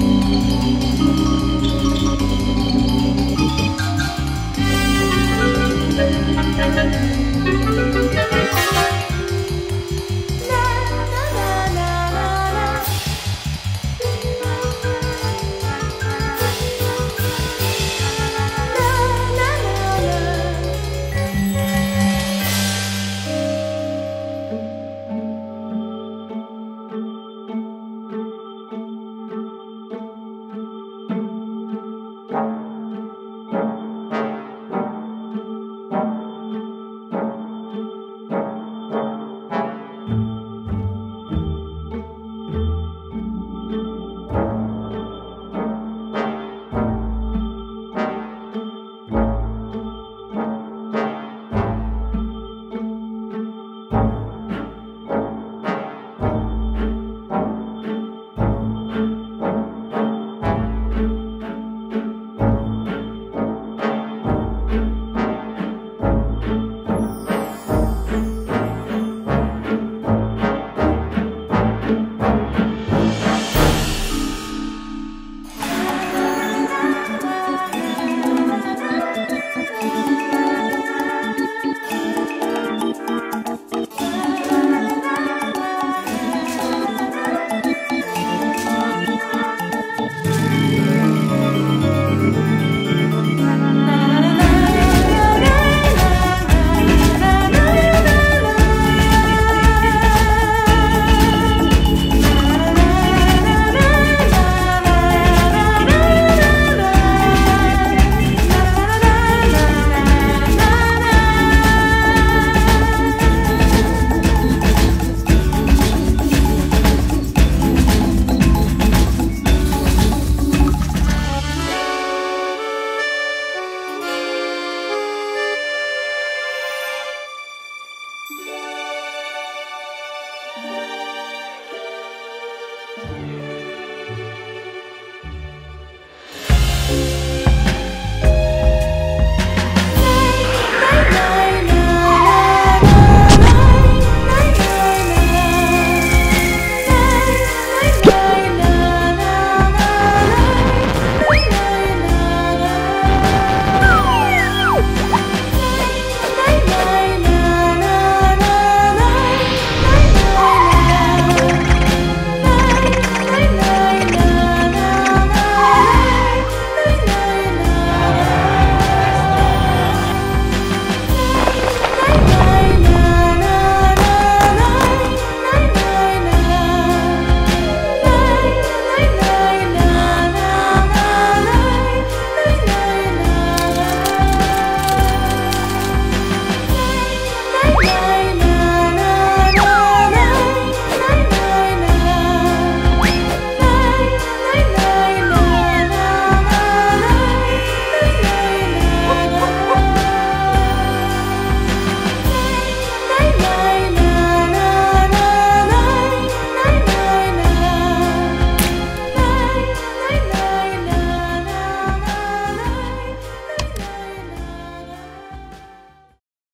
どうぞ。